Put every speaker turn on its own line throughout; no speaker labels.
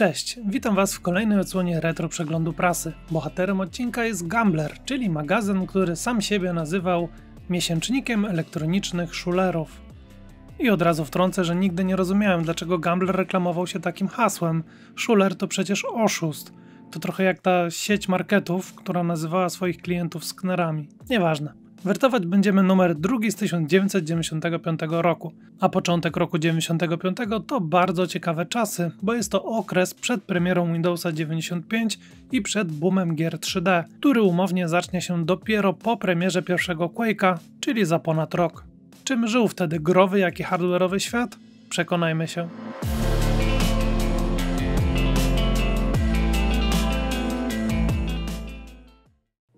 Cześć, witam Was w kolejnej odsłonie retro przeglądu prasy. Bohaterem odcinka jest Gambler, czyli magazyn, który sam siebie nazywał miesięcznikiem elektronicznych szulerów. I od razu wtrącę, że nigdy nie rozumiałem, dlaczego Gambler reklamował się takim hasłem. Szuler to przecież oszust. To trochę jak ta sieć marketów, która nazywała swoich klientów sknerami. Nieważne. Wertować będziemy numer drugi z 1995 roku, a początek roku 95 to bardzo ciekawe czasy, bo jest to okres przed premierą Windowsa 95 i przed boomem gier 3D, który umownie zacznie się dopiero po premierze pierwszego Quake'a, czyli za ponad rok. Czym żył wtedy growy, jak i hardware'owy świat? Przekonajmy się.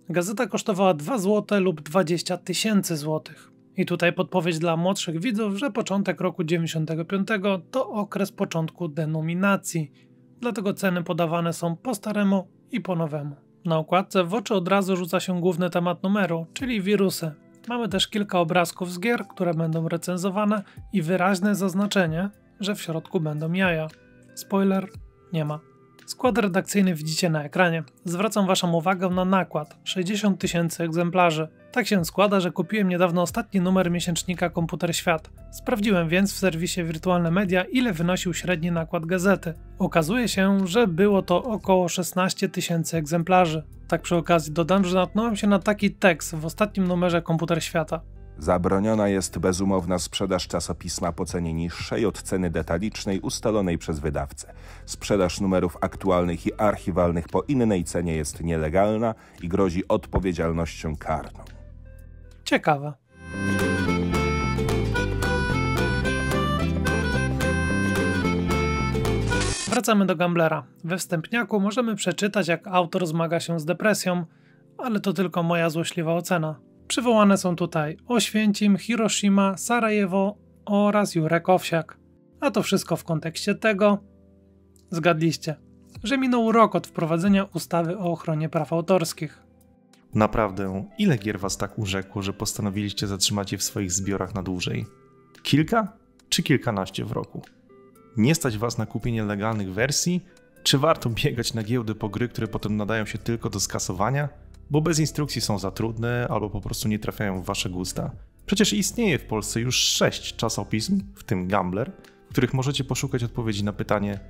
Gazeta kosztowała 2 zł lub 20 tysięcy złotych. I tutaj podpowiedź dla młodszych widzów, że początek roku 95 to okres początku denominacji, dlatego ceny podawane są po staremu i po nowemu. Na okładce w oczy od razu rzuca się główny temat numeru, czyli wirusy. Mamy też kilka obrazków z gier, które będą recenzowane i wyraźne zaznaczenie, że w środku będą jaja. Spoiler, nie ma. Skład redakcyjny widzicie na ekranie. Zwracam Waszą uwagę na nakład 60 tysięcy egzemplarzy. Tak się składa, że kupiłem niedawno ostatni numer miesięcznika Komputer Świat. Sprawdziłem więc w serwisie Wirtualne Media, ile wynosił średni nakład gazety. Okazuje się, że było to około 16 tysięcy egzemplarzy. Tak przy okazji dodam, że natknąłem się na taki tekst w ostatnim numerze Komputer Świata.
Zabroniona jest bezumowna sprzedaż czasopisma po cenie niższej od ceny detalicznej ustalonej przez wydawcę. Sprzedaż numerów aktualnych i archiwalnych po innej cenie jest nielegalna i grozi odpowiedzialnością karną.
Ciekawe. Wracamy do Gamblera. We wstępniaku możemy przeczytać, jak autor zmaga się z depresją, ale to tylko moja złośliwa ocena. Przywołane są tutaj Oświęcim, Hiroshima, Sarajewo oraz Jurek Owsiak. A to wszystko w kontekście tego, zgadliście, że minął rok od wprowadzenia ustawy o ochronie praw autorskich.
Naprawdę, ile gier was tak urzekło, że postanowiliście zatrzymać je w swoich zbiorach na dłużej? Kilka czy kilkanaście w roku? Nie stać was na kupienie legalnych wersji? Czy warto biegać na giełdy po gry, które potem nadają się tylko do skasowania? Bo bez instrukcji są za trudne albo po prostu nie trafiają w wasze gusta. Przecież istnieje w Polsce już sześć czasopism, w tym Gambler, w których możecie poszukać odpowiedzi na pytanie,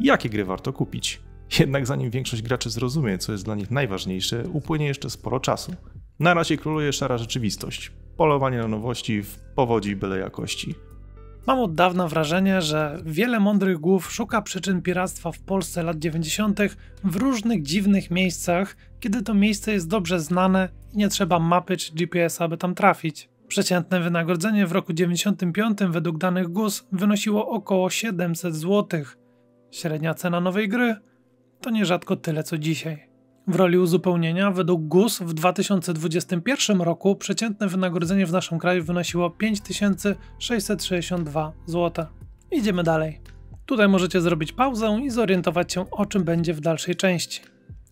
jakie gry warto kupić. Jednak zanim większość graczy zrozumie, co jest dla nich najważniejsze, upłynie jeszcze sporo czasu. Na razie króluje szara rzeczywistość. Polowanie na nowości w powodzi byle jakości.
Mam od dawna wrażenie, że wiele mądrych głów szuka przyczyn piractwa w Polsce lat 90. w różnych dziwnych miejscach, kiedy to miejsce jest dobrze znane i nie trzeba mapy czy GPS, aby tam trafić. Przeciętne wynagrodzenie w roku 95 według danych GUS wynosiło około 700 zł. Średnia cena nowej gry to nierzadko tyle co dzisiaj. W roli uzupełnienia, według GUS w 2021 roku przeciętne wynagrodzenie w naszym kraju wynosiło 5662 zł. Idziemy dalej. Tutaj możecie zrobić pauzę i zorientować się, o czym będzie w dalszej części.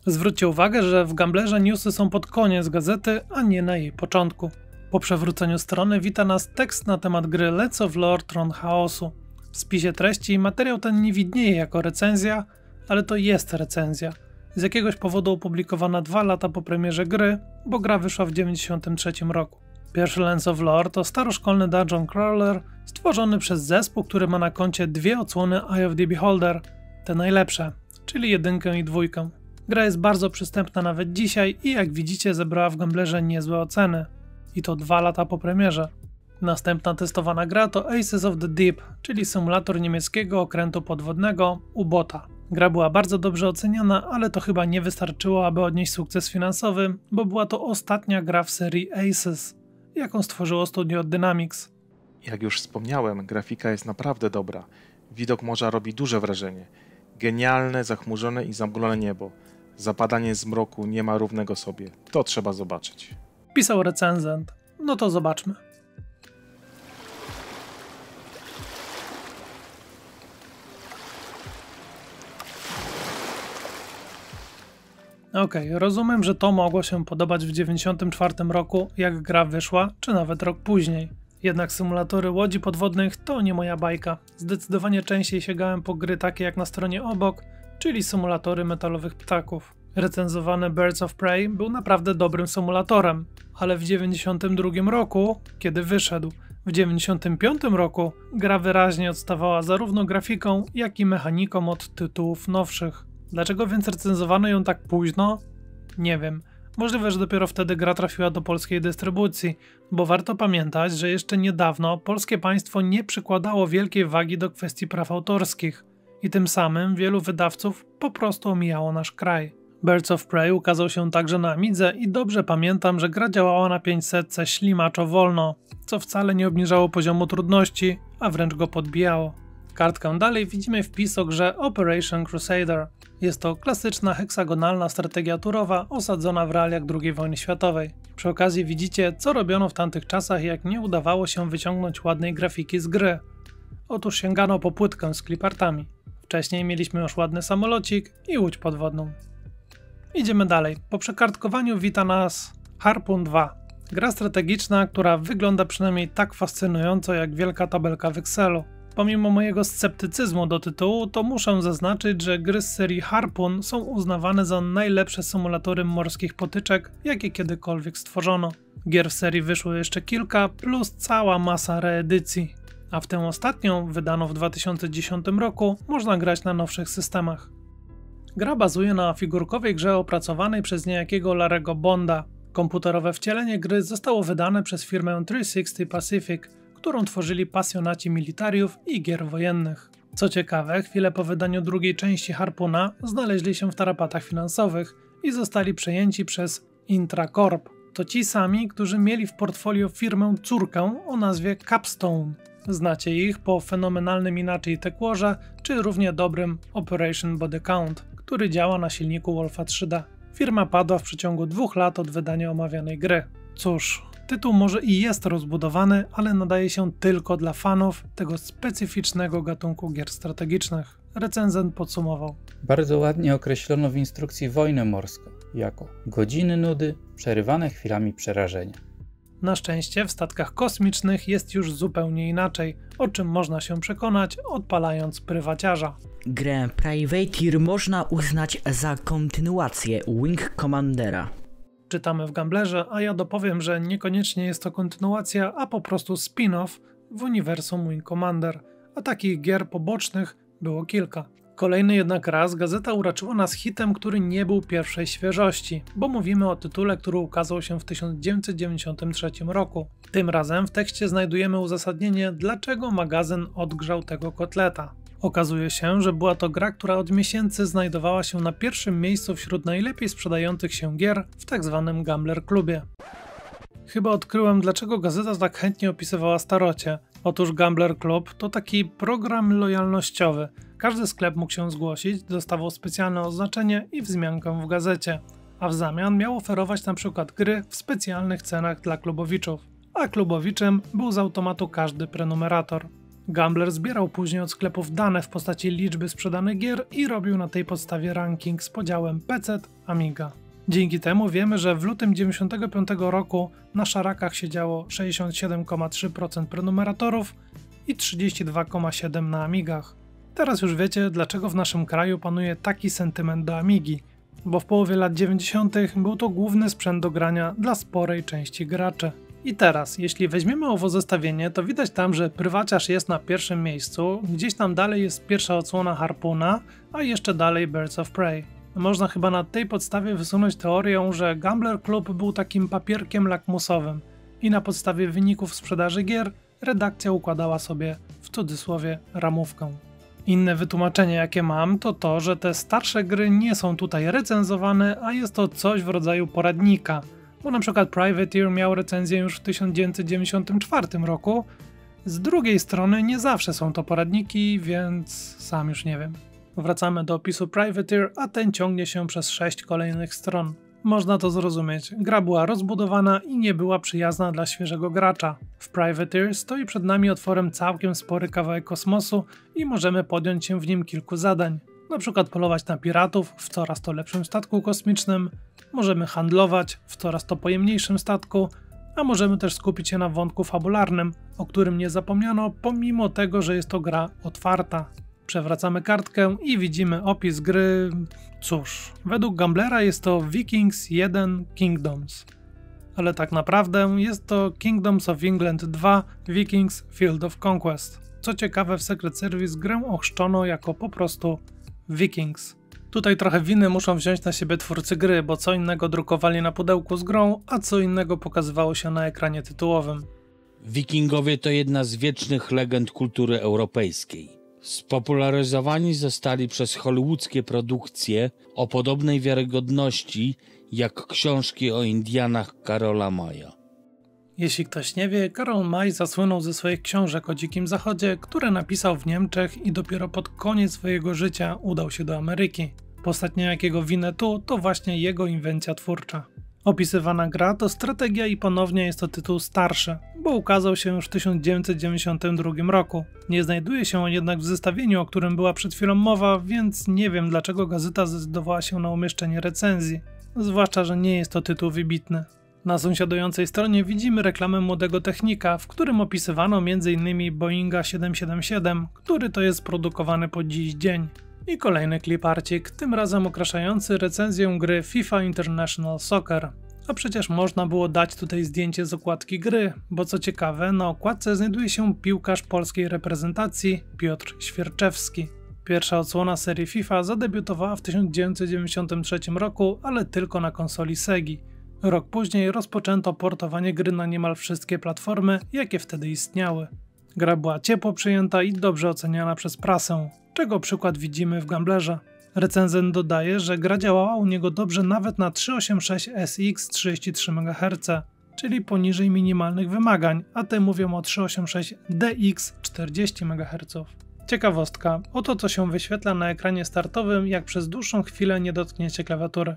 Zwróćcie uwagę, że w Gamblerze newsy są pod koniec gazety, a nie na jej początku. Po przewróceniu strony wita nas tekst na temat gry Let's of Lore Tron Chaosu. W spisie treści materiał ten nie widnieje jako recenzja, ale to jest recenzja z jakiegoś powodu opublikowana dwa lata po premierze gry, bo gra wyszła w 1993 roku. Pierwszy Lens of Lore to staroszkolny dungeon crawler stworzony przez zespół, który ma na koncie dwie odsłony Eye of the Beholder, te najlepsze, czyli jedynkę i dwójkę. Gra jest bardzo przystępna nawet dzisiaj i jak widzicie zebrała w Gamblerze niezłe oceny. I to dwa lata po premierze. Następna testowana gra to Aces of the Deep, czyli symulator niemieckiego okrętu podwodnego U-Bota. Gra była bardzo dobrze oceniana, ale to chyba nie wystarczyło, aby odnieść sukces finansowy, bo była to ostatnia gra w serii Aces, jaką stworzyło studio Dynamics.
Jak już wspomniałem, grafika jest naprawdę dobra. Widok morza robi duże wrażenie. Genialne, zachmurzone i zamglone niebo. Zapadanie zmroku nie ma równego sobie. To trzeba zobaczyć.
Pisał recenzent. No to zobaczmy. Okej, okay, rozumiem, że to mogło się podobać w 94 roku, jak gra wyszła, czy nawet rok później. Jednak symulatory łodzi podwodnych to nie moja bajka. Zdecydowanie częściej sięgałem po gry takie jak na stronie obok czyli symulatory metalowych ptaków. Recenzowany Birds of Prey był naprawdę dobrym symulatorem, ale w 1992 roku, kiedy wyszedł, w 1995 roku gra wyraźnie odstawała zarówno grafiką, jak i mechaniką od tytułów nowszych. Dlaczego więc recenzowano ją tak późno? Nie wiem. Możliwe, że dopiero wtedy gra trafiła do polskiej dystrybucji, bo warto pamiętać, że jeszcze niedawno polskie państwo nie przykładało wielkiej wagi do kwestii praw autorskich i tym samym wielu wydawców po prostu omijało nasz kraj. Birds of Prey ukazał się także na Amidze i dobrze pamiętam, że gra działała na 500 ślimaczo wolno, co wcale nie obniżało poziomu trudności, a wręcz go podbijało. Kartkę dalej widzimy wpis o grze Operation Crusader. Jest to klasyczna heksagonalna strategia turowa osadzona w realiach II wojny światowej. Przy okazji widzicie, co robiono w tamtych czasach, jak nie udawało się wyciągnąć ładnej grafiki z gry. Otóż sięgano po płytkę z klipartami. Wcześniej mieliśmy już ładny samolocik i łódź podwodną. Idziemy dalej. Po przekartkowaniu wita nas Harpoon 2. Gra strategiczna, która wygląda przynajmniej tak fascynująco jak wielka tabelka w Excelu. Pomimo mojego sceptycyzmu do tytułu, to muszę zaznaczyć, że gry z serii Harpoon są uznawane za najlepsze symulatory morskich potyczek, jakie kiedykolwiek stworzono. Gier w serii wyszło jeszcze kilka, plus cała masa reedycji. A w tę ostatnią, wydaną w 2010 roku, można grać na nowszych systemach. Gra bazuje na figurkowej grze opracowanej przez niejakiego Larego Bonda. Komputerowe wcielenie gry zostało wydane przez firmę 360 Pacific, którą tworzyli pasjonaci militariów i gier wojennych. Co ciekawe, chwilę po wydaniu drugiej części Harpuna znaleźli się w tarapatach finansowych i zostali przejęci przez Intracorp. To ci sami, którzy mieli w portfolio firmę córkę o nazwie Capstone. Znacie ich po fenomenalnym inaczej Tekworze, czy równie dobrym Operation Body Count który działa na silniku Wolfa 3D. Firma padła w przeciągu dwóch lat od wydania omawianej gry. Cóż, tytuł może i jest rozbudowany, ale nadaje się tylko dla fanów tego specyficznego gatunku gier strategicznych. Recenzent podsumował.
Bardzo ładnie określono w instrukcji wojnę morską jako godziny nudy przerywane chwilami przerażenia.
Na szczęście w statkach kosmicznych jest już zupełnie inaczej, o czym można się przekonać odpalając prywaciarza.
Grę Privateer można uznać za kontynuację Wing Commandera.
Czytamy w Gamblerze, a ja dopowiem, że niekoniecznie jest to kontynuacja, a po prostu spin-off w uniwersum Wing Commander, a takich gier pobocznych było kilka. Kolejny jednak raz gazeta uraczyła nas hitem, który nie był pierwszej świeżości, bo mówimy o tytule, który ukazał się w 1993 roku. Tym razem w tekście znajdujemy uzasadnienie, dlaczego magazyn odgrzał tego kotleta. Okazuje się, że była to gra, która od miesięcy znajdowała się na pierwszym miejscu wśród najlepiej sprzedających się gier w tzw. Tak Gambler Klubie. Chyba odkryłem, dlaczego gazeta tak chętnie opisywała starocie. Otóż Gambler Club to taki program lojalnościowy. Każdy sklep mógł się zgłosić, dostawał specjalne oznaczenie i wzmiankę w gazecie, a w zamian miał oferować na przykład gry w specjalnych cenach dla klubowiczów. A klubowiczem był z automatu każdy prenumerator. Gambler zbierał później od sklepów dane w postaci liczby sprzedanych gier i robił na tej podstawie ranking z podziałem PC, Amiga. Dzięki temu wiemy, że w lutym 1995 roku na szarakach siedziało 67,3% prenumeratorów i 32,7% na Amigach. Teraz już wiecie, dlaczego w naszym kraju panuje taki sentyment do Amigi, bo w połowie lat 90. był to główny sprzęt do grania dla sporej części graczy. I teraz, jeśli weźmiemy owo zestawienie, to widać tam, że prywaciarz jest na pierwszym miejscu, gdzieś tam dalej jest pierwsza odsłona Harpuna, a jeszcze dalej Birds of Prey. Można chyba na tej podstawie wysunąć teorię, że Gambler Club był takim papierkiem lakmusowym i na podstawie wyników sprzedaży gier redakcja układała sobie w cudzysłowie ramówkę. Inne wytłumaczenie, jakie mam, to to, że te starsze gry nie są tutaj recenzowane, a jest to coś w rodzaju poradnika. Bo na przykład Privateer miał recenzję już w 1994 roku. Z drugiej strony nie zawsze są to poradniki, więc sam już nie wiem. Wracamy do opisu Privateer, a ten ciągnie się przez 6 kolejnych stron. Można to zrozumieć. Gra była rozbudowana i nie była przyjazna dla świeżego gracza. W Privateer stoi przed nami otworem całkiem spory kawałek kosmosu i możemy podjąć się w nim kilku zadań. Na przykład polować na piratów w coraz to lepszym statku kosmicznym, możemy handlować w coraz to pojemniejszym statku, a możemy też skupić się na wątku fabularnym, o którym nie zapomniano pomimo tego, że jest to gra otwarta. Przewracamy kartkę i widzimy opis gry. Cóż, według Gamblera jest to Vikings 1 Kingdoms. Ale tak naprawdę jest to Kingdoms of England 2 Vikings Field of Conquest. Co ciekawe, w Secret Service grę ochrzczono jako po prostu Vikings. Tutaj trochę winy muszą wziąć na siebie twórcy gry, bo co innego drukowali na pudełku z grą, a co innego pokazywało się na ekranie tytułowym.
Wikingowie to jedna z wiecznych legend kultury europejskiej. Spopularyzowani zostali przez hollywoodzkie produkcje o podobnej wiarygodności jak książki o Indianach Karola Maja.
Jeśli ktoś nie wie, Karol Maj zasłynął ze swoich książek o Dzikim Zachodzie, które napisał w Niemczech i dopiero pod koniec swojego życia udał się do Ameryki. Postać niejakiego Winnetu to właśnie jego inwencja twórcza. Opisywana gra to strategia i ponownie jest to tytuł starszy, bo ukazał się już w 1992 roku. Nie znajduje się on jednak w zestawieniu, o którym była przed chwilą mowa, więc nie wiem dlaczego gazeta zdecydowała się na umieszczenie recenzji. Zwłaszcza, że nie jest to tytuł wybitny. Na sąsiadującej stronie widzimy reklamę młodego technika, w którym opisywano m.in. Boeinga 777, który to jest produkowany po dziś dzień. I kolejny kliparcik, tym razem okraszający recenzję gry FIFA International Soccer. A przecież można było dać tutaj zdjęcie z okładki gry, bo co ciekawe, na okładce znajduje się piłkarz polskiej reprezentacji Piotr Świerczewski. Pierwsza odsłona serii FIFA zadebiutowała w 1993 roku, ale tylko na konsoli Segi. Rok później rozpoczęto portowanie gry na niemal wszystkie platformy, jakie wtedy istniały. Gra była ciepło przyjęta i dobrze oceniana przez prasę, czego przykład widzimy w Gamblerze. Recenzent dodaje, że gra działała u niego dobrze nawet na 386 SX 33 MHz, czyli poniżej minimalnych wymagań, a te mówią o 386 DX 40 MHz. Ciekawostka, oto co się wyświetla na ekranie startowym, jak przez dłuższą chwilę nie dotkniecie klawiatury.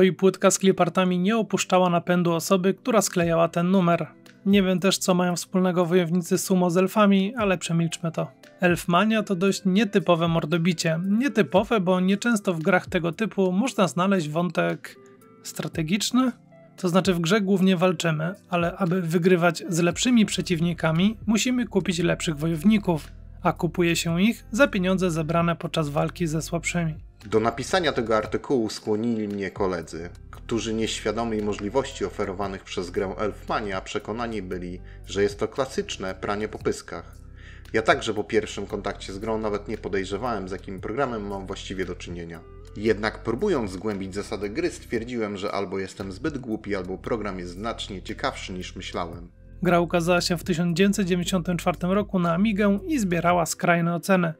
Oj, płytka z klipartami nie opuszczała napędu osoby, która sklejała ten numer. Nie wiem też, co mają wspólnego wojownicy sumo z elfami, ale przemilczmy to. Elfmania to dość nietypowe mordobicie. Nietypowe, bo nieczęsto w grach tego typu można znaleźć wątek strategiczny. To znaczy w grze głównie walczymy, ale aby wygrywać z lepszymi przeciwnikami, musimy kupić lepszych wojowników, a kupuje się ich za pieniądze zebrane podczas walki ze słabszymi.
Do napisania tego artykułu skłonili mnie koledzy, którzy nieświadomi możliwości oferowanych przez grę Elfmania przekonani byli, że jest to klasyczne pranie po pyskach. Ja także po pierwszym kontakcie z grą nawet nie podejrzewałem, z jakim programem mam właściwie do czynienia. Jednak próbując zgłębić zasady gry, stwierdziłem, że albo jestem zbyt głupi, albo program jest znacznie ciekawszy niż myślałem.
Gra ukazała się w 1994 roku na Amigę i zbierała skrajne oceny.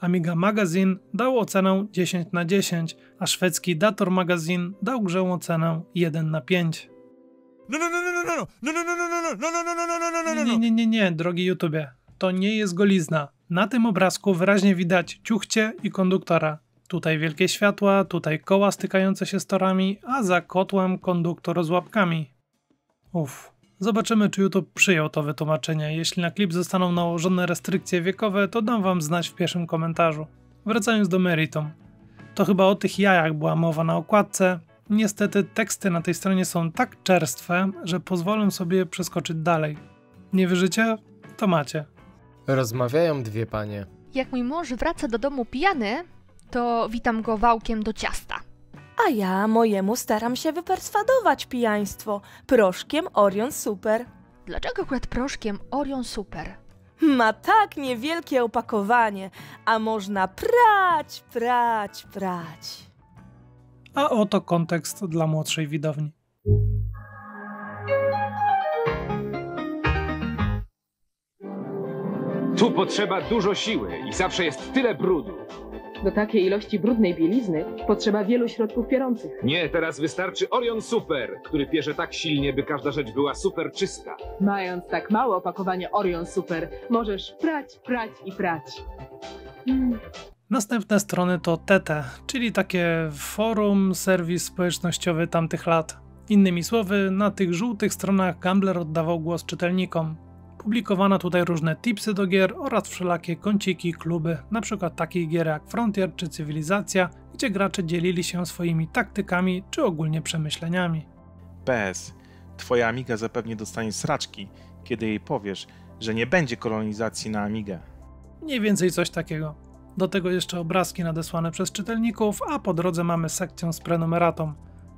Amiga Magazine dał ocenę 10 na 10, a szwedzki Dator Magazine dał grze ocenę 1 na 5.
No, no, no, no, no, no, no, no, no, no, no, no, no, no, no, no, no, no,
Nie, nie, nie, nie, drogi YouTubie. To nie jest golizna. Na tym obrazku wyraźnie widać ciuchcie i konduktora. Tutaj wielkie światła, tutaj koła stykające się z torami, a za kotłem konduktor z łapkami. Uff. Zobaczymy, czy YouTube przyjął to wytłumaczenie. Jeśli na klip zostaną nałożone restrykcje wiekowe, to dam wam znać w pierwszym komentarzu. Wracając do meritum. To chyba o tych jajach była mowa na okładce. Niestety teksty na tej stronie są tak czerstwe, że pozwolę sobie przeskoczyć dalej. Nie wierzycie? To macie.
Rozmawiają dwie panie.
Jak mój mąż wraca do domu pijany, to witam go wałkiem do ciasta.
A ja mojemu staram się wyperswadować pijaństwo proszkiem Orion Super.
Dlaczego akurat proszkiem Orion Super?
Ma tak niewielkie opakowanie, a można prać, prać, prać.
A oto kontekst dla młodszej widowni.
Tu potrzeba dużo siły i zawsze jest tyle brudu. Do takiej ilości brudnej bielizny potrzeba wielu środków pierących.
Nie, teraz wystarczy Orion Super, który pierze tak silnie, by każda rzecz była super czysta.
Mając tak małe opakowanie Orion Super, możesz prać, prać i prać. Mm.
Następne strony to Tete, czyli takie forum, serwis społecznościowy tamtych lat. Innymi słowy, na tych żółtych stronach Gambler oddawał głos czytelnikom. Publikowano tutaj różne tipsy do gier oraz wszelakie kąciki, kluby, np. takich gier jak Frontier czy Cywilizacja, gdzie gracze dzielili się swoimi taktykami czy ogólnie przemyśleniami.
PS. Twoja Amiga zapewnie dostanie sraczki, kiedy jej powiesz, że nie będzie kolonizacji na Amigę.
Mniej więcej coś takiego. Do tego jeszcze obrazki nadesłane przez czytelników, a po drodze mamy sekcję z prenumeratą.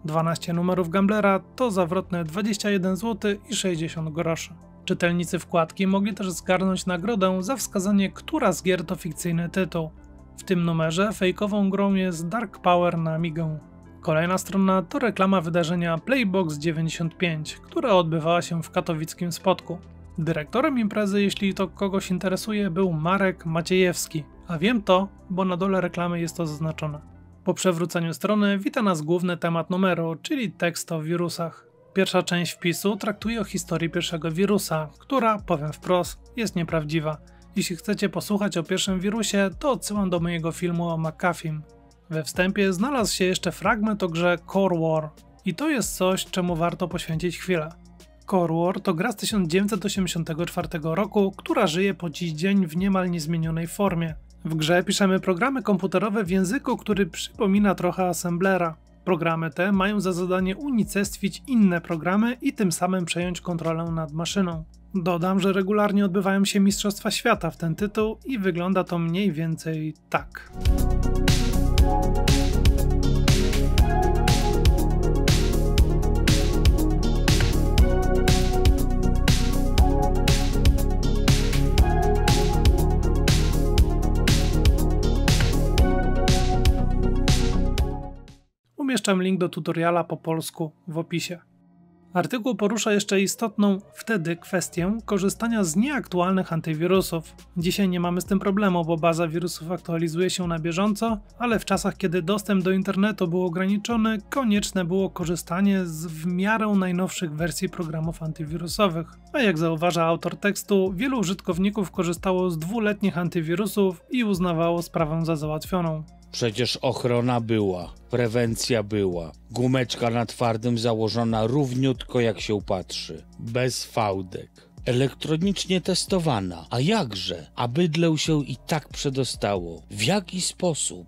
12 numerów Gamblera to zawrotne 21 zł i 60 groszy. Czytelnicy wkładki mogli też zgarnąć nagrodę za wskazanie, która z gier to fikcyjny tytuł. W tym numerze fejkową grą jest Dark Power na Amigę. Kolejna strona to reklama wydarzenia Playbox 95, która odbywała się w katowickim spotku. Dyrektorem imprezy, jeśli to kogoś interesuje, był Marek Maciejewski, a wiem to, bo na dole reklamy jest to zaznaczone. Po przewróceniu strony wita nas główny temat numeru, czyli tekst o wirusach. Pierwsza część wpisu traktuje o historii pierwszego wirusa, która, powiem wprost, jest nieprawdziwa. Jeśli chcecie posłuchać o pierwszym wirusie, to odsyłam do mojego filmu o McAfee. We wstępie znalazł się jeszcze fragment o grze Core War i to jest coś, czemu warto poświęcić chwilę. Core War to gra z 1984 roku, która żyje po dziś dzień w niemal niezmienionej formie. W grze piszemy programy komputerowe w języku, który przypomina trochę assemblera. Programy te mają za zadanie unicestwić inne programy i tym samym przejąć kontrolę nad maszyną. Dodam, że regularnie odbywają się Mistrzostwa Świata w ten tytuł i wygląda to mniej więcej tak. Umieszczam link do tutoriala po polsku w opisie. Artykuł porusza jeszcze istotną wtedy kwestię korzystania z nieaktualnych antywirusów. Dzisiaj nie mamy z tym problemu, bo baza wirusów aktualizuje się na bieżąco, ale w czasach, kiedy dostęp do internetu był ograniczony, konieczne było korzystanie z w miarę najnowszych wersji programów antywirusowych. A jak zauważa autor tekstu, wielu użytkowników korzystało z dwuletnich antywirusów i uznawało sprawę za załatwioną.
Przecież ochrona była, prewencja była, gumeczka na twardym założona równiutko jak się patrzy, bez fałdek. Elektronicznie testowana, a jakże, a bydlę się i tak przedostało. W jaki sposób?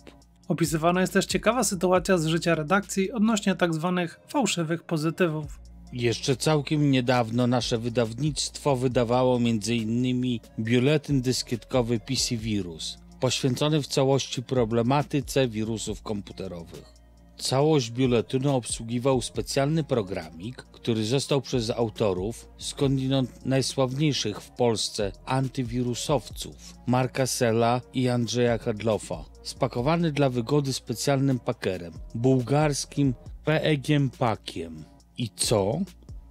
Opisywana jest też ciekawa sytuacja z życia redakcji odnośnie tzw. Tak fałszywych pozytywów.
Jeszcze całkiem niedawno nasze wydawnictwo wydawało m.in. biuletyn dyskietkowy PC Virus, poświęcony w całości problematyce wirusów komputerowych. Całość biuletynu obsługiwał specjalny programik, który został przez autorów, skądinąd najsławniejszych w Polsce antywirusowców, Marka Sela i Andrzeja Kadlofa, spakowany dla wygody specjalnym pakerem, bułgarskim PEG pakiem. I co?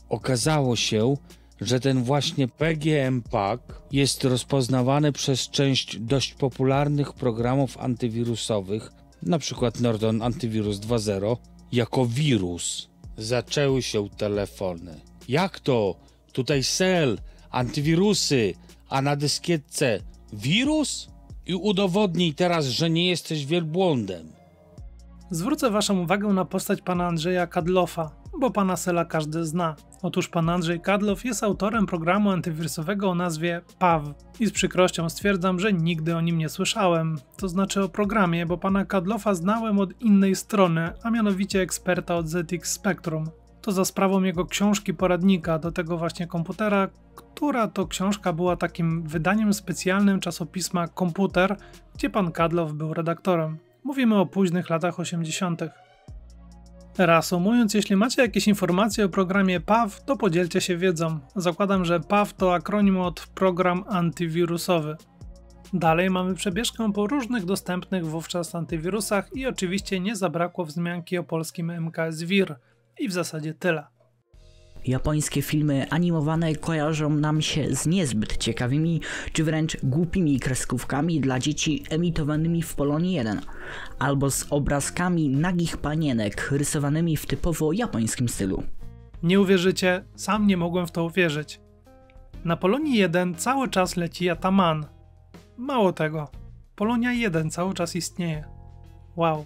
Okazało się, że ten właśnie PGM-PAK jest rozpoznawany przez część dość popularnych programów antywirusowych, np. Norton Antivirus 2.0, jako wirus. Zaczęły się telefony. Jak to? Tutaj sel, antywirusy, a na dyskietce wirus? I udowodnij teraz, że nie jesteś wielbłądem.
Zwrócę Waszą uwagę na postać pana Andrzeja Kadlofa, bo pana Sela każdy zna. Otóż pan Andrzej Kadlow jest autorem programu antywirusowego o nazwie PAW i z przykrością stwierdzam, że nigdy o nim nie słyszałem. To znaczy o programie, bo pana Kadlofa znałem od innej strony, a mianowicie eksperta od ZX Spectrum. To za sprawą jego książki poradnika do tego właśnie komputera, która to książka była takim wydaniem specjalnym czasopisma Komputer, gdzie pan Kadlow był redaktorem. Mówimy o późnych latach 80. Reasumując, jeśli macie jakieś informacje o programie PAW, to podzielcie się wiedzą. Zakładam, że PAW to akronim od program antywirusowy. Dalej mamy przebieżkę po różnych dostępnych wówczas antywirusach i oczywiście nie zabrakło wzmianki o polskim MKS WIR. I w zasadzie tyle.
Japońskie filmy animowane kojarzą nam się z niezbyt ciekawymi, czy wręcz głupimi kreskówkami dla dzieci emitowanymi w Polonii 1, albo z obrazkami nagich panienek rysowanymi w typowo japońskim stylu.
Nie uwierzycie, sam nie mogłem w to uwierzyć. Na Polonii 1 cały czas leci Ataman. Mało tego, Polonia 1 cały czas istnieje. Wow.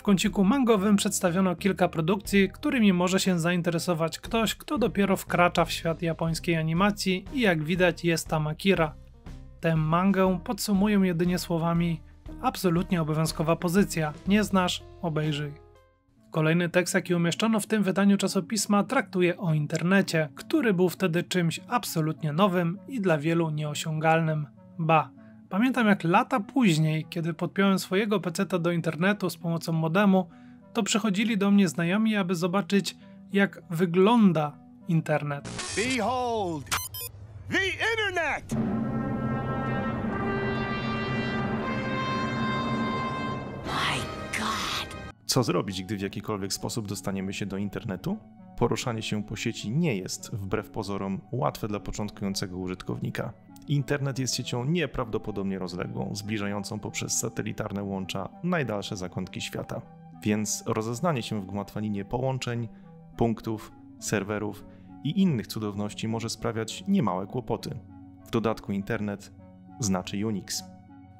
W kąciku mangowym przedstawiono kilka produkcji, którymi może się zainteresować ktoś, kto dopiero wkracza w świat japońskiej animacji i jak widać jest tam Akira. Tę mangę podsumuję jedynie słowami absolutnie obowiązkowa pozycja, nie znasz, obejrzyj. Kolejny tekst, jaki umieszczono w tym wydaniu czasopisma, traktuje o internecie, który był wtedy czymś absolutnie nowym i dla wielu nieosiągalnym. Ba, pamiętam jak lata później, kiedy podpiąłem swojego peceta do internetu z pomocą modemu, to przychodzili do mnie znajomi, aby zobaczyć, jak wygląda internet.
Behold, the internet!
Co zrobić, gdy w jakikolwiek sposób dostaniemy się do internetu? Poruszanie się po sieci nie jest, wbrew pozorom, łatwe dla początkującego użytkownika. Internet jest siecią nieprawdopodobnie rozległą, zbliżającą poprzez satelitarne łącza najdalsze zakątki świata. Więc rozeznanie się w gmatwaninie połączeń, punktów, serwerów i innych cudowności może sprawiać niemałe kłopoty. W dodatku internet znaczy Unix.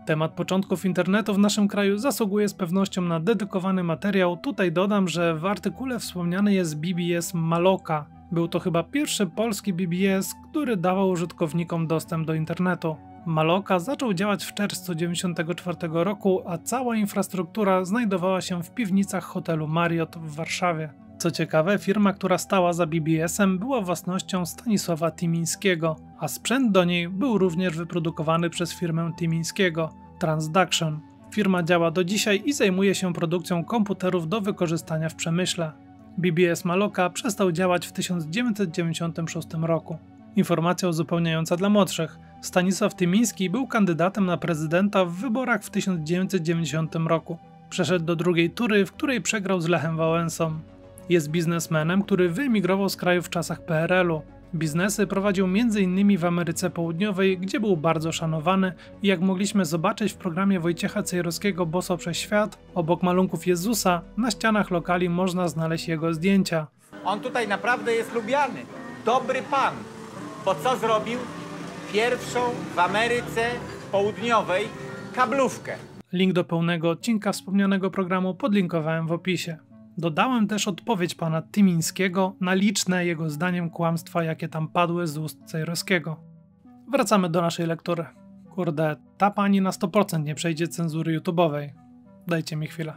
Temat początków internetu w naszym kraju zasługuje z pewnością na dedykowany materiał. Tutaj dodam, że w artykule wspomniany jest BBS Maloka. Był to chyba pierwszy polski BBS, który dawał użytkownikom dostęp do internetu. Maloka zaczął działać w czerwcu 1994 roku, a cała infrastruktura znajdowała się w piwnicach hotelu Marriott w Warszawie. Co ciekawe, firma, która stała za BBS-em, była własnością Stanisława Timińskiego, a sprzęt do niej był również wyprodukowany przez firmę Timińskiego, Transduction. Firma działa do dzisiaj i zajmuje się produkcją komputerów do wykorzystania w przemyśle. BBS Maloka przestał działać w 1996 roku. Informacja uzupełniająca dla młodszych. Stanisław Tymiński był kandydatem na prezydenta w wyborach w 1990 roku. Przeszedł do drugiej tury, w której przegrał z Lechem Wałęsą. Jest biznesmenem, który wyemigrował z kraju w czasach PRL-u. Biznesy prowadził m.in. w Ameryce Południowej, gdzie był bardzo szanowany i jak mogliśmy zobaczyć w programie Wojciecha Cejrowskiego Boso przez świat, obok malunków Jezusa, na ścianach lokali można znaleźć jego zdjęcia.
On tutaj naprawdę jest lubiany. Dobry pan. Bo co zrobił? Pierwszą w Ameryce Południowej kablówkę.
Link do pełnego odcinka wspomnianego programu podlinkowałem w opisie. Dodałem też odpowiedź pana Tymińskiego na liczne jego zdaniem kłamstwa, jakie tam padły z ust Cejrowskiego. Wracamy do naszej lektury. Kurde, ta pani na 100% nie przejdzie cenzury YouTube'owej. Dajcie mi chwilę.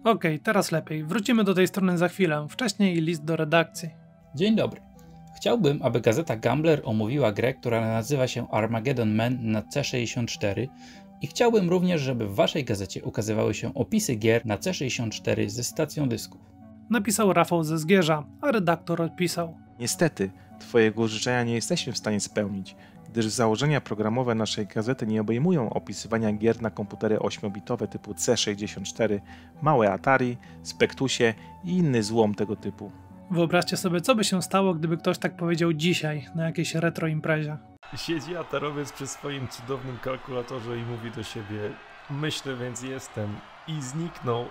Okej, okay, teraz lepiej. Wrócimy do tej strony za chwilę. Wcześniej list do redakcji.
Dzień dobry. Chciałbym, aby gazeta Gambler omówiła grę, która nazywa się Armageddon Man na C64 i chciałbym również, żeby w waszej gazecie ukazywały się opisy gier na C64 ze stacją dysków.
Napisał Rafał ze Zgierza, a redaktor odpisał.
Niestety, twojego życzenia nie jesteśmy w stanie spełnić, gdyż założenia programowe naszej gazety nie obejmują opisywania gier na komputery 8-bitowe typu C64, małe Atari, Spectusie i inny złom tego typu.
Wyobraźcie sobie, co by się stało, gdyby ktoś tak powiedział dzisiaj na jakiejś retro imprezie.
Siedzi atarowiec przy swoim cudownym kalkulatorze i mówi do siebie Myślę, więc jestem. I zniknął.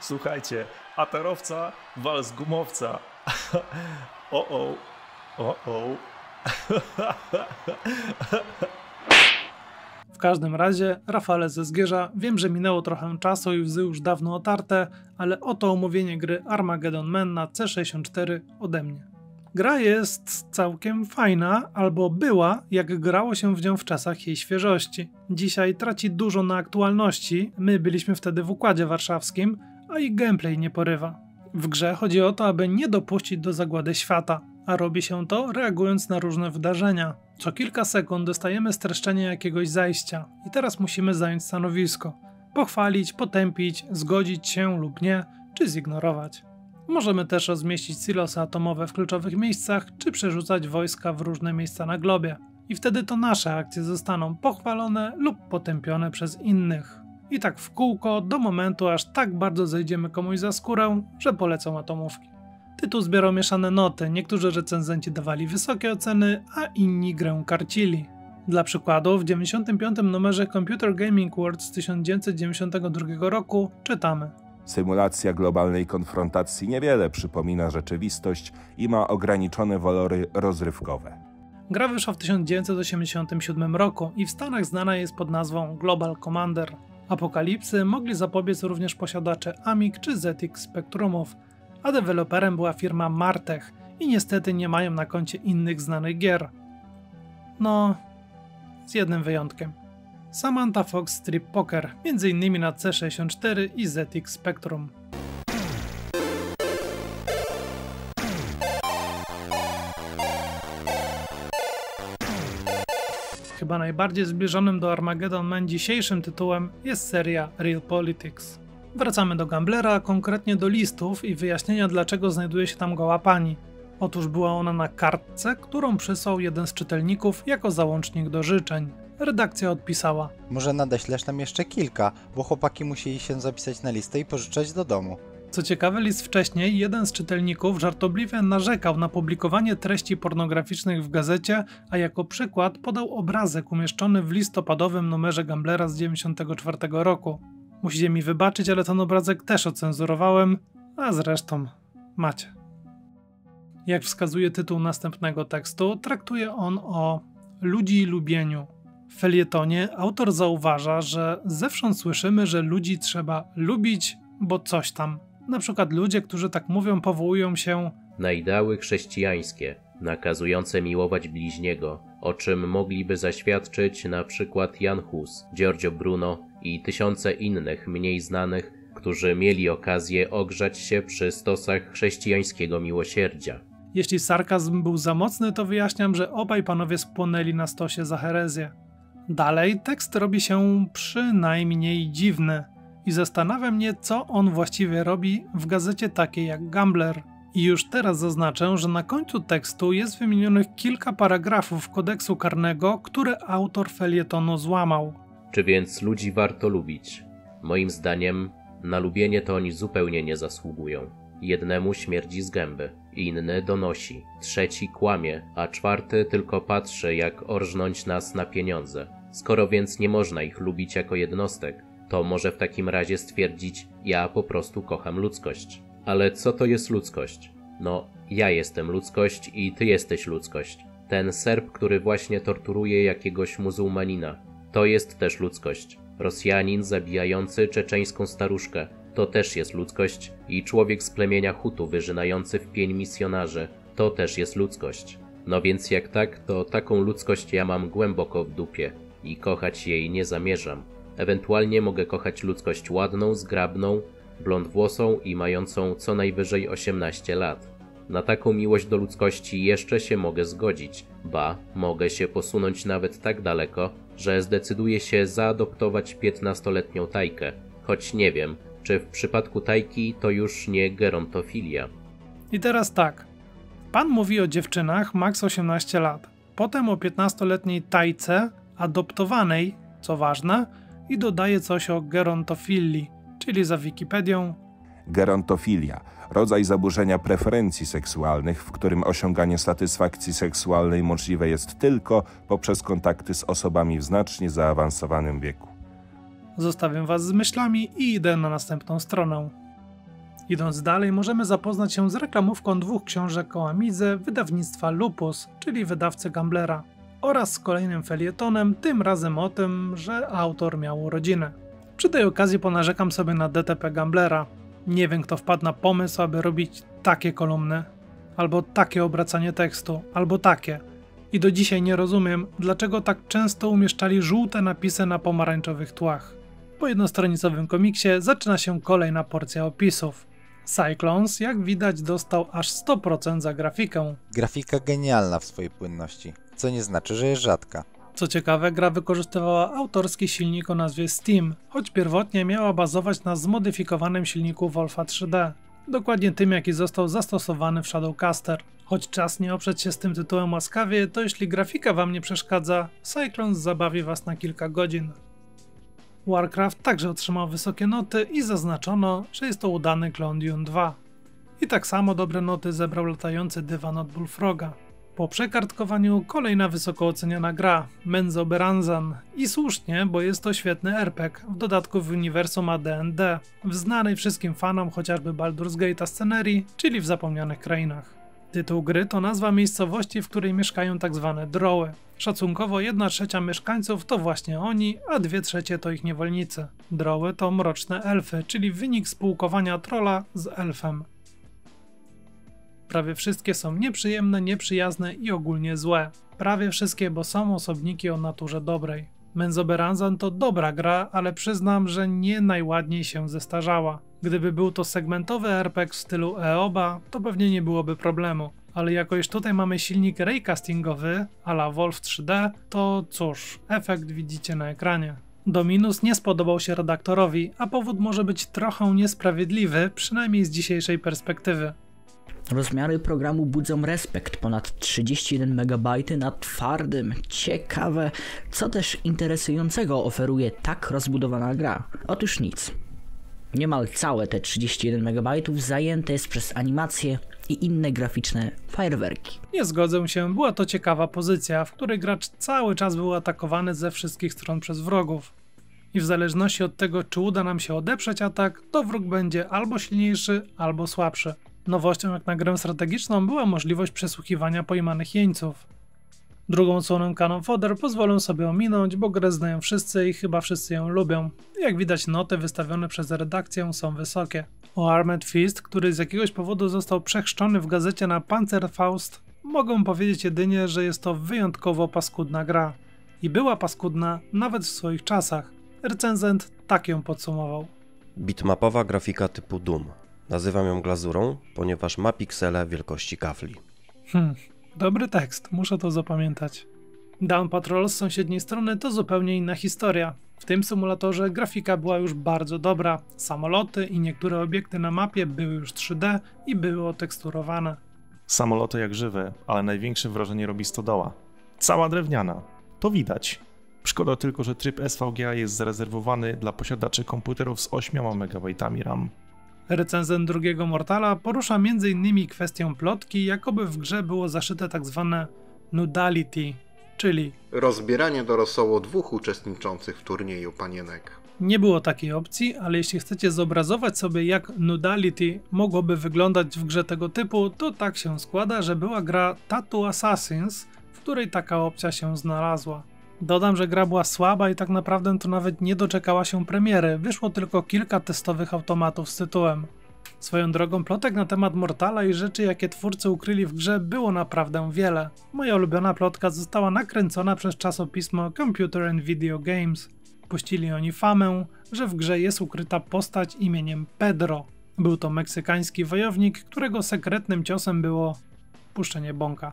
Słuchajcie, atarowca wal z gumowca. o o, o o.
W każdym razie, Rafale ze Zgierza, wiem, że minęło trochę czasu i łzy już dawno otarte, ale oto omówienie gry Armageddon Man na C64 ode mnie. Gra jest całkiem fajna, albo była, jak grało się w nią w czasach jej świeżości. Dzisiaj traci dużo na aktualności, my byliśmy wtedy w Układzie Warszawskim, a i gameplay nie porywa. W grze chodzi o to, aby nie dopuścić do zagłady świata, a robi się to reagując na różne wydarzenia. Co kilka sekund dostajemy streszczenie jakiegoś zajścia i teraz musimy zająć stanowisko. Pochwalić, potępić, zgodzić się lub nie, czy zignorować. Możemy też rozmieścić silosy atomowe w kluczowych miejscach, czy przerzucać wojska w różne miejsca na globie. I wtedy to nasze akcje zostaną pochwalone lub potępione przez innych. I tak w kółko do momentu, aż tak bardzo zejdziemy komuś za skórę, że polecą atomówki. Tytuł zbierał mieszane noty, niektórzy recenzenci dawali wysokie oceny, a inni grę karcili. Dla przykładu, w 95. numerze Computer Gaming World z 1992 roku czytamy
Symulacja globalnej konfrontacji niewiele przypomina rzeczywistość i ma ograniczone walory rozrywkowe.
Gra wyszła w 1987 roku i w Stanach znana jest pod nazwą Global Commander. Apokalipsy mogli zapobiec również posiadacze Amic czy ZX Spectrumów, a deweloperem była firma Martech i niestety nie mają na koncie innych znanych gier. No, z jednym wyjątkiem. Samantha Fox Strip Poker, m.in. na C64 i ZX Spectrum. Chyba najbardziej zbliżonym do Armageddon Man dzisiejszym tytułem jest seria Real Politics. Wracamy do Gamblera, konkretnie do listów i wyjaśnienia dlaczego znajduje się tam goła pani. Otóż była ona na kartce, którą przysłał jeden z czytelników jako załącznik do życzeń. Redakcja odpisała.
Może nadeślesz nam jeszcze kilka, bo chłopaki musieli się zapisać na listę i pożyczać do domu.
Co ciekawe, list wcześniej jeden z czytelników żartobliwie narzekał na publikowanie treści pornograficznych w gazecie, a jako przykład podał obrazek umieszczony w listopadowym numerze Gamblera z 1994 roku. Musicie mi wybaczyć, ale ten obrazek też ocenzurowałem, a zresztą macie. Jak wskazuje tytuł następnego tekstu, traktuje on o ludzi lubieniu. W felietonie autor zauważa, że zewsząd słyszymy, że ludzi trzeba lubić, bo coś tam. Na przykład ludzie, którzy tak mówią, powołują się
na ideały chrześcijańskie, nakazujące miłować bliźniego, o czym mogliby zaświadczyć na przykład Jan Hus, Giorgio Bruno i tysiące innych mniej znanych, którzy mieli okazję ogrzać się przy stosach chrześcijańskiego miłosierdzia.
Jeśli sarkazm był za mocny, to wyjaśniam, że obaj panowie spłonęli na stosie za herezję. Dalej tekst robi się przynajmniej dziwny i zastanawia mnie, co on właściwie robi w gazecie takiej jak Gambler. I już teraz zaznaczę, że na końcu tekstu jest wymienionych kilka paragrafów kodeksu karnego, które autor felietonu złamał.
Czy więc ludzi warto lubić? Moim zdaniem, na lubienie to oni zupełnie nie zasługują. Jednemu śmierdzi z gęby, inny donosi, trzeci kłamie, a czwarty tylko patrzy, jak orżnąć nas na pieniądze. Skoro więc nie można ich lubić jako jednostek, to może w takim razie stwierdzić: Ja po prostu kocham ludzkość. Ale co to jest ludzkość? No, ja jestem ludzkość i ty jesteś ludzkość. Ten Serb, który właśnie torturuje jakiegoś muzułmanina, to jest też ludzkość. Rosjanin zabijający czeczeńską staruszkę, to też jest ludzkość. I człowiek z plemienia Hutu wyżynający w pień misjonarzy, to też jest ludzkość. No więc jak tak, to taką ludzkość ja mam głęboko w dupie i kochać jej nie zamierzam. Ewentualnie mogę kochać ludzkość ładną, zgrabną, blondwłosą i mającą co najwyżej 18 lat. Na taką miłość do ludzkości jeszcze się mogę zgodzić, ba, mogę się posunąć nawet tak daleko, że zdecyduję się zaadoptować 15-letnią tajkę, choć nie wiem, czy w przypadku tajki to już nie gerontofilia.
I teraz tak. Pan mówi o dziewczynach max 18 lat, potem o 15-letniej tajce adoptowanej, co ważne, i dodaje coś o gerontofilii, czyli za Wikipedią
Gerontofilia rodzaj zaburzenia preferencji seksualnych, w którym osiąganie satysfakcji seksualnej możliwe jest tylko poprzez kontakty z osobami w znacznie zaawansowanym wieku.
Zostawiam Was z myślami i idę na następną stronę. Idąc dalej, możemy zapoznać się z reklamówką dwóch książek o Amidze wydawnictwa Lupus, czyli wydawcy Gamblera, oraz z kolejnym felietonem, tym razem o tym, że autor miał urodzinę. Przy tej okazji ponarzekam sobie na DTP Gamblera. Nie wiem, kto wpadł na pomysł, aby robić takie kolumny, albo takie obracanie tekstu, albo takie. I do dzisiaj nie rozumiem, dlaczego tak często umieszczali żółte napisy na pomarańczowych tłach. Po jednostronicowym komiksie zaczyna się kolejna porcja opisów. Cyclones, jak widać, dostał aż 100% za grafikę.
Grafika genialna w swojej płynności, co nie znaczy, że jest rzadka.
Co ciekawe, gra wykorzystywała autorski silnik o nazwie Steam, choć pierwotnie miała bazować na zmodyfikowanym silniku Wolfa 3D. dokładnie tym jaki został zastosowany w Shadowcaster. Choć czas nie oprzeć się z tym tytułem łaskawie, to jeśli grafika wam nie przeszkadza, Cyclones zabawi was na kilka godzin. Warcraft także otrzymał wysokie noty i zaznaczono, że jest to udany klon Dune 2. I tak samo dobre noty zebrał latający dywan od Bullfroga. Po przekartkowaniu kolejna wysoko oceniana gra, Menzo Beranzan. I słusznie, bo jest to świetny RPG, w dodatku w uniwersum AD&D, w znanej wszystkim fanom chociażby Baldur's Gate'a scenerii, czyli w zapomnianych krainach. Tytuł gry to nazwa miejscowości, w której mieszkają tak zwane droły. Szacunkowo 1 trzecia mieszkańców to właśnie oni, a 2 trzecie to ich niewolnicy. Droły to mroczne elfy, czyli wynik spółkowania trola z elfem. Prawie wszystkie są nieprzyjemne, nieprzyjazne i ogólnie złe. Prawie wszystkie, bo są osobniki o naturze dobrej. Menzoberanzan to dobra gra, ale przyznam, że nie najładniej się zestarzała. Gdyby był to segmentowy RPG w stylu EOBA, to pewnie nie byłoby problemu. Ale jako już tutaj mamy silnik raycastingowy, a la Wolf 3D, to cóż, efekt widzicie na ekranie. Dominus nie spodobał się redaktorowi, a powód może być trochę niesprawiedliwy, przynajmniej z dzisiejszej perspektywy.
Rozmiary programu budzą respekt, ponad 31 MB na twardym. Ciekawe, co też interesującego oferuje tak rozbudowana gra. Otóż nic. Niemal całe te 31 MB zajęte jest przez animacje i inne graficzne fajerwerki.
Nie zgodzę się, była to ciekawa pozycja, w której gracz cały czas był atakowany ze wszystkich stron przez wrogów. I w zależności od tego, czy uda nam się odeprzeć atak, to wróg będzie albo silniejszy, albo słabszy. Nowością jak na grę strategiczną była możliwość przesłuchiwania pojmanych jeńców. Drugą odsłonę Canon Fodder pozwolę sobie ominąć, bo grę znają wszyscy i chyba wszyscy ją lubią. Jak widać noty wystawione przez redakcję są wysokie. O Armed Fist, który z jakiegoś powodu został przechrzczony w gazecie na Panzerfaust, mogę powiedzieć jedynie, że jest to wyjątkowo paskudna gra. I była paskudna nawet w swoich czasach. Recenzent tak ją podsumował.
Bitmapowa grafika typu Doom. Nazywam ją glazurą, ponieważ ma piksele wielkości kafli.
Hmm, dobry tekst, muszę to zapamiętać. Down Patrol z sąsiedniej strony to zupełnie inna historia. W tym symulatorze grafika była już bardzo dobra, samoloty i niektóre obiekty na mapie były już 3D i były oteksturowane.
Samoloty jak żywe, ale największe wrażenie robi stodoła. Cała drewniana. To widać. Szkoda tylko, że tryb SVGA jest zarezerwowany dla posiadaczy komputerów z 8 MB RAM.
Recenzent drugiego Mortala porusza m.in. kwestię plotki, jakoby w grze było zaszyte tak zwane nudality, czyli
rozbieranie do dwóch uczestniczących w turnieju panienek.
Nie było takiej opcji, ale jeśli chcecie zobrazować sobie jak nudality mogłoby wyglądać w grze tego typu, to tak się składa, że była gra Tattoo Assassins, w której taka opcja się znalazła. Dodam, że gra była słaba i tak naprawdę to nawet nie doczekała się premiery. Wyszło tylko kilka testowych automatów z tytułem. Swoją drogą plotek na temat Mortala i rzeczy jakie twórcy ukryli w grze było naprawdę wiele. Moja ulubiona plotka została nakręcona przez czasopismo Computer and Video Games. Puścili oni famę, że w grze jest ukryta postać imieniem Pedro. Był to meksykański wojownik, którego sekretnym ciosem było puszczenie bąka.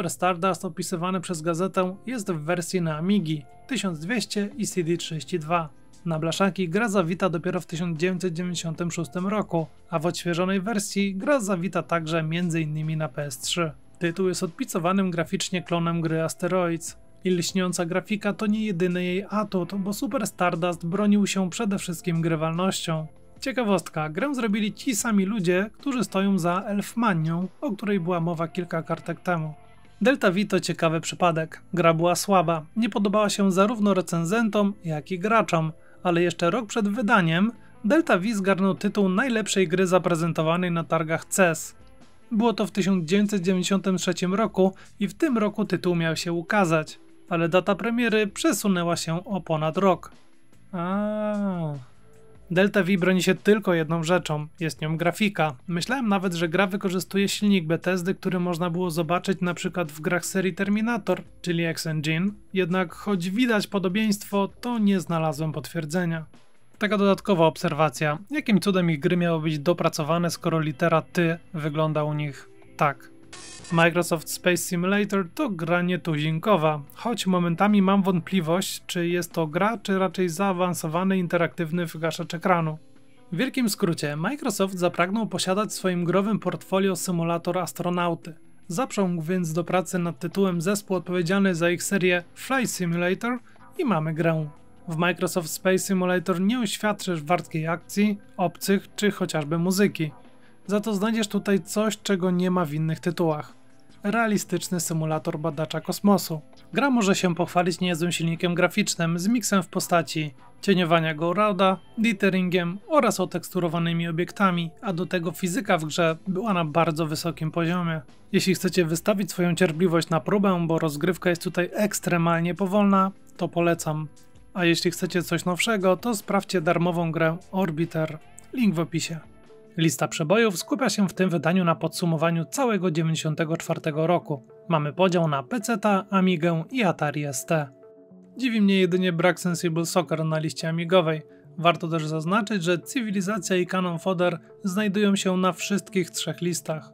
Super Stardust opisywany przez gazetę jest w wersji na Amigi 1200 i CD32. Na blaszaki gra zawita dopiero w 1996 roku, a w odświeżonej wersji gra zawita także m.in. na PS3. Tytuł jest odpicowanym graficznie klonem gry Asteroids. I lśniąca grafika to nie jedyny jej atut, bo Super Stardust bronił się przede wszystkim grywalnością. Ciekawostka, grę zrobili ci sami ludzie, którzy stoją za Elfmanią, o której była mowa kilka kartek temu. Delta V to ciekawy przypadek. Gra była słaba, nie podobała się zarówno recenzentom, jak i graczom, ale jeszcze rok przed wydaniem Delta V zgarnął tytuł najlepszej gry zaprezentowanej na targach CES. Było to w 1993 roku i w tym roku tytuł miał się ukazać, ale data premiery przesunęła się o ponad rok. A. Delta V broni się tylko jedną rzeczą, jest nią grafika. Myślałem nawet, że gra wykorzystuje silnik Bethesdy, który można było zobaczyć na przykład w grach serii Terminator, czyli X-Engine, jednak choć widać podobieństwo, to nie znalazłem potwierdzenia. Taka dodatkowa obserwacja, jakim cudem ich gry miały być dopracowane, skoro litera ty wygląda u nich tak. Microsoft Space Simulator to gra nietuzinkowa, choć momentami mam wątpliwość, czy jest to gra, czy raczej zaawansowany interaktywny wygaszacz ekranu. W wielkim skrócie, Microsoft zapragnął posiadać w swoim growym portfolio symulator astronauty. Zaprzągł więc do pracy nad tytułem zespół odpowiedzialny za ich serię Flight Simulator i mamy grę. W Microsoft Space Simulator nie uświadczysz wartkiej akcji, obcych czy chociażby muzyki. Za to znajdziesz tutaj coś, czego nie ma w innych tytułach. Realistyczny symulator badacza kosmosu. Gra może się pochwalić niezłym silnikiem graficznym z miksem w postaci cieniowania ditteringiem oraz oteksturowanymi obiektami, a do tego fizyka w grze była na bardzo wysokim poziomie. Jeśli chcecie wystawić swoją cierpliwość na próbę, bo rozgrywka jest tutaj ekstremalnie powolna, to polecam. A jeśli chcecie coś nowszego, to sprawdźcie darmową grę Orbiter. Link w opisie. Lista przebojów skupia się w tym wydaniu na podsumowaniu całego 94 roku. Mamy podział na PC, Amigę i Atari ST. Dziwi mnie jedynie brak Sensible Soccer na liście amigowej. Warto też zaznaczyć, że Cywilizacja i Canon Fodder znajdują się na wszystkich trzech listach.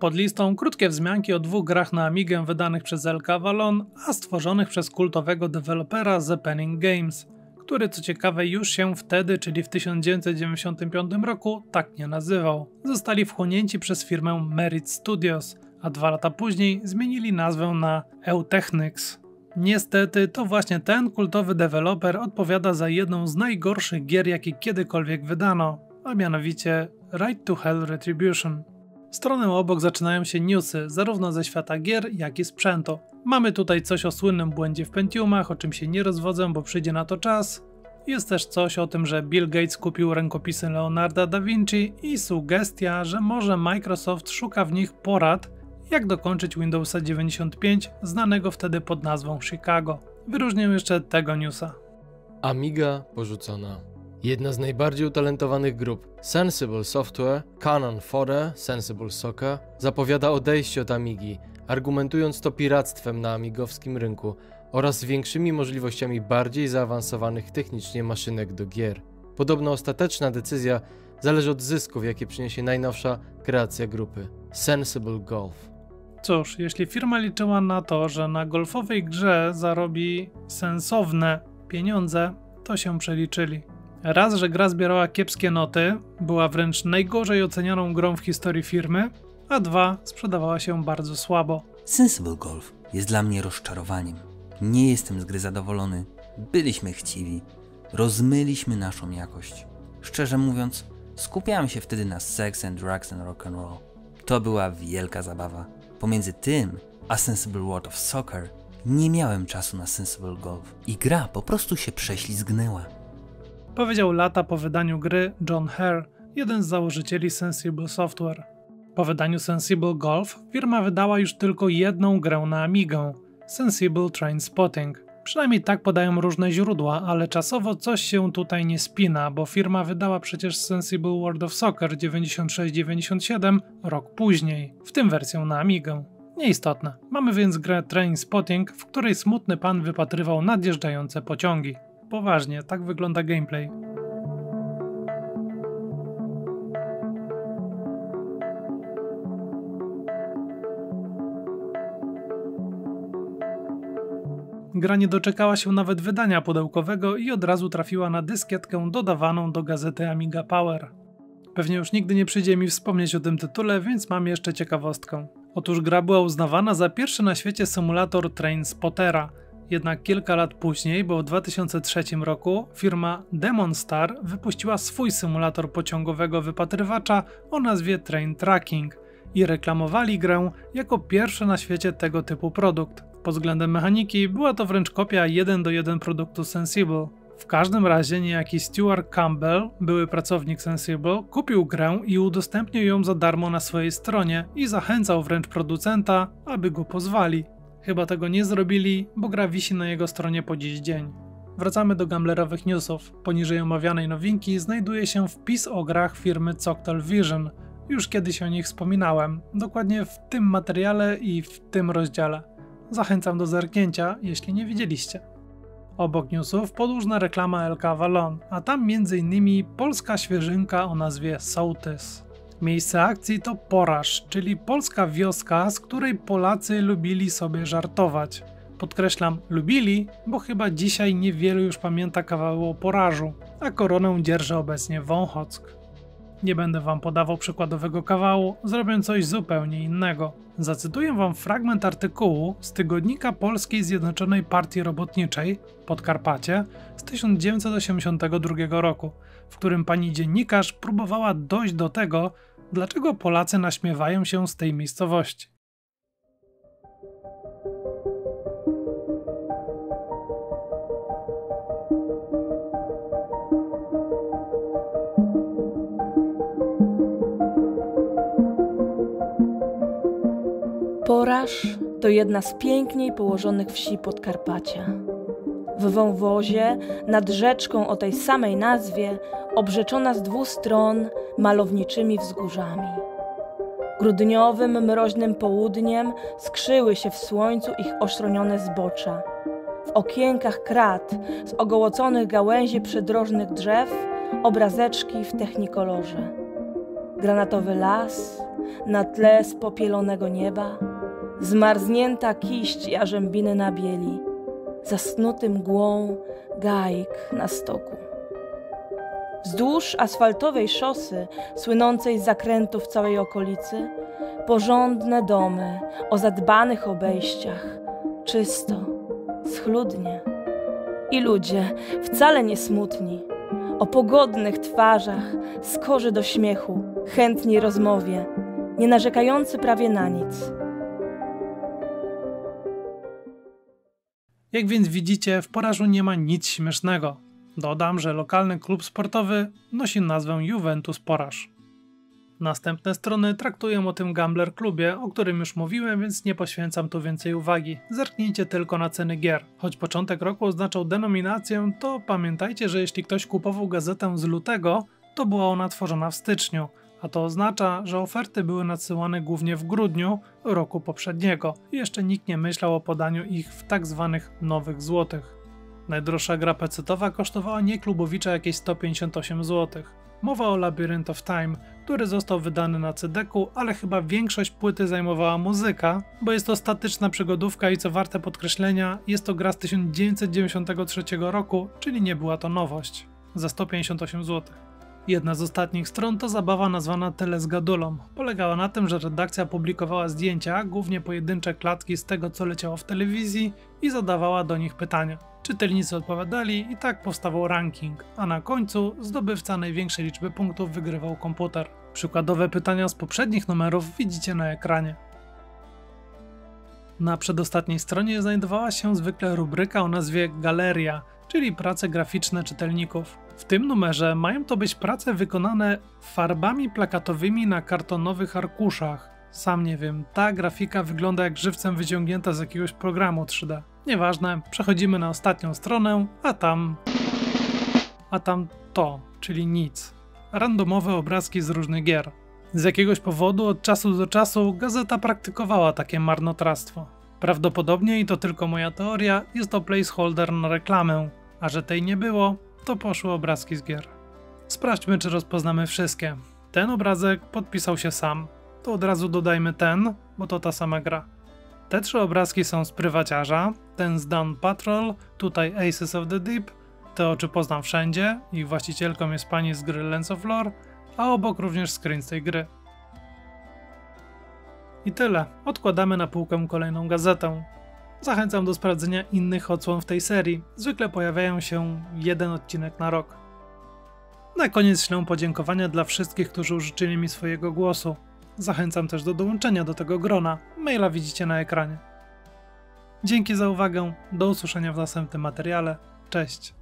Pod listą krótkie wzmianki o dwóch grach na Amigę wydanych przez LK Avalon, a stworzonych przez kultowego dewelopera The Penning Games, który co ciekawe już się wtedy, czyli w 1995 roku, tak nie nazywał. Zostali wchłonięci przez firmę Merit Studios, a dwa lata później zmienili nazwę na Eutechnics. Niestety to właśnie ten kultowy deweloper odpowiada za jedną z najgorszych gier, jakie kiedykolwiek wydano, a mianowicie Right to Hell Retribution. Stroną obok zaczynają się newsy, zarówno ze świata gier, jak i sprzętu. Mamy tutaj coś o słynnym błędzie w Pentiumach, o czym się nie rozwodzę, bo przyjdzie na to czas. Jest też coś o tym, że Bill Gates kupił rękopisy Leonarda da Vinci i sugestia, że może Microsoft szuka w nich porad, jak dokończyć Windowsa 95, znanego wtedy pod nazwą Chicago. Wyróżnię jeszcze tego newsa.
Amiga porzucona. Jedna z najbardziej utalentowanych grup, Sensible Software, Canon Fodder, Sensible Soccer, zapowiada odejście od Amigi, argumentując to piractwem na amigowskim rynku oraz większymi możliwościami bardziej zaawansowanych technicznie maszynek do gier. Podobno ostateczna decyzja zależy od zysków, jakie przyniesie najnowsza kreacja grupy Sensible Golf.
Cóż, jeśli firma liczyła na to, że na golfowej grze zarobi sensowne pieniądze, to się przeliczyli. Raz, że gra zbierała kiepskie noty, była wręcz najgorzej ocenianą grą w historii firmy, a dwa, sprzedawała się bardzo słabo.
Sensible Golf jest dla mnie rozczarowaniem. Nie jestem z gry zadowolony. Byliśmy chciwi. Rozmyliśmy naszą jakość. Szczerze mówiąc, skupiałem się wtedy na sex and drugs and rock and roll. To była wielka zabawa. Pomiędzy tym a Sensible World of Soccer nie miałem czasu na Sensible Golf i gra po prostu się prześlizgnęła.
Powiedział lata po wydaniu gry John Hare, jeden z założycieli Sensible Software. Po wydaniu Sensible Golf firma wydała już tylko jedną grę na Amigę Sensible Train Spotting. Przynajmniej tak podają różne źródła, ale czasowo coś się tutaj nie spina, bo firma wydała przecież Sensible World of Soccer 96-97 rok później, w tym wersję na Amigę. Nieistotne. Mamy więc grę Train Spotting, w której smutny pan wypatrywał nadjeżdżające pociągi. Poważnie, tak wygląda gameplay. Gra nie doczekała się nawet wydania pudełkowego i od razu trafiła na dyskietkę dodawaną do gazety Amiga Power. Pewnie już nigdy nie przyjdzie mi wspomnieć o tym tytule, więc mam jeszcze ciekawostkę. Otóż gra była uznawana za pierwszy na świecie symulator Train Spottera. Jednak kilka lat później, bo w 2003 roku, firma Demon Star wypuściła swój symulator pociągowego wypatrywacza o nazwie Train Tracking i reklamowali grę jako pierwszy na świecie tego typu produkt. Pod względem mechaniki była to wręcz kopia 1 do 1 produktu Sensible. W każdym razie niejaki Stuart Campbell, były pracownik Sensible, kupił grę i udostępnił ją za darmo na swojej stronie i zachęcał wręcz producenta, aby go pozwali. Chyba tego nie zrobili, bo gra wisi na jego stronie po dziś dzień. Wracamy do gamblerowych newsów. Poniżej omawianej nowinki znajduje się wpis o grach firmy Coctel Vision. Już kiedyś o nich wspominałem, dokładnie w tym materiale i w tym rozdziale. Zachęcam do zerknięcia, jeśli nie widzieliście. Obok newsów podłużna reklama LK Valon, a tam m.in. polska świeżynka o nazwie Sołtys. Miejsce akcji to Poraż, czyli polska wioska, z której Polacy lubili sobie żartować. Podkreślam, lubili, bo chyba dzisiaj niewielu już pamięta kawału o porażu, a koronę dzierży obecnie Wąchock. Nie będę wam podawał przykładowego kawału, zrobię coś zupełnie innego. Zacytuję wam fragment artykułu z tygodnika Polskiej Zjednoczonej Partii Robotniczej Podkarpacie z 1982 roku, w którym pani dziennikarz próbowała dojść do tego, dlaczego Polacy naśmiewają się z tej miejscowości.
Poraż to jedna z piękniej położonych wsi Podkarpacia. W wąwozie, nad rzeczką o tej samej nazwie, obrzeczona z dwóch stron malowniczymi wzgórzami. Grudniowym, mroźnym południem skrzyły się w słońcu ich oszronione zbocza. W okienkach krat z ogołoconych gałęzi przydrożnych drzew obrazeczki w technikolorze. Granatowy las na tle spopielonego nieba, zmarznięta kiść jarzębiny na bieli, zasnuty mgłą gajk na stoku. Wzdłuż asfaltowej szosy, słynącej z zakrętów całej okolicy, porządne domy o zadbanych obejściach, czysto, schludnie. I ludzie wcale nie smutni, o pogodnych twarzach, skorzy do śmiechu, chętni rozmowie, nie narzekający prawie na nic.
Jak więc widzicie, w Porażu nie ma nic śmiesznego. Dodam, że lokalny klub sportowy nosi nazwę Juventus Poraż. Następne strony traktują o tym Gambler klubie, o którym już mówiłem, więc nie poświęcam tu więcej uwagi. Zerknijcie tylko na ceny gier. Choć początek roku oznaczał denominację, to pamiętajcie, że jeśli ktoś kupował gazetę z lutego, to była ona tworzona w styczniu, a to oznacza, że oferty były nadsyłane głównie w grudniu roku poprzedniego jeszcze nikt nie myślał o podaniu ich w tak zwanych nowych złotych. Najdroższa gra pecetowa kosztowała nie klubowicza jakieś 158 zł. Mowa o Labyrinth of Time, który został wydany na CD-ku, ale chyba większość płyty zajmowała muzyka, bo jest to statyczna przygodówka i co warte podkreślenia, jest to gra z 1993 roku, czyli nie była to nowość. Za 158 zł. Jedna z ostatnich stron to zabawa nazwana Telesgadulą. Polegała na tym, że redakcja publikowała zdjęcia, głównie pojedyncze klatki z tego, co leciało w telewizji i zadawała do nich pytania. Czytelnicy odpowiadali i tak powstawał ranking, a na końcu zdobywca największej liczby punktów wygrywał komputer. Przykładowe pytania z poprzednich numerów widzicie na ekranie. Na przedostatniej stronie znajdowała się zwykle rubryka o nazwie Galeria, czyli prace graficzne czytelników. W tym numerze mają to być prace wykonane farbami plakatowymi na kartonowych arkuszach. Sam nie wiem, ta grafika wygląda jak żywcem wyciągnięta z jakiegoś programu 3D. Nieważne, przechodzimy na ostatnią stronę, a tam. A tam to, czyli nic. Randomowe obrazki z różnych gier. Z jakiegoś powodu od czasu do czasu gazeta praktykowała takie marnotrawstwo. Prawdopodobnie, i to tylko moja teoria, jest to placeholder na reklamę, a że tej nie było, to poszły obrazki z gier. Sprawdźmy, czy rozpoznamy wszystkie. Ten obrazek podpisał się sam. To od razu dodajmy ten, bo to ta sama gra. Te trzy obrazki są z prywaciarza, ten z Down Patrol, tutaj Aces of the Deep, te oczy poznam wszędzie i właścicielką jest pani z gry Lens of Lore, a obok również screen z tej gry. I tyle. Odkładamy na półkę kolejną gazetę. Zachęcam do sprawdzenia innych odsłon w tej serii. Zwykle pojawiają się jeden odcinek na rok. Na koniec ślę podziękowania dla wszystkich, którzy użyczyli mi swojego głosu. Zachęcam też do dołączenia do tego grona. Maila widzicie na ekranie. Dzięki za uwagę. Do usłyszenia w następnym materiale. Cześć.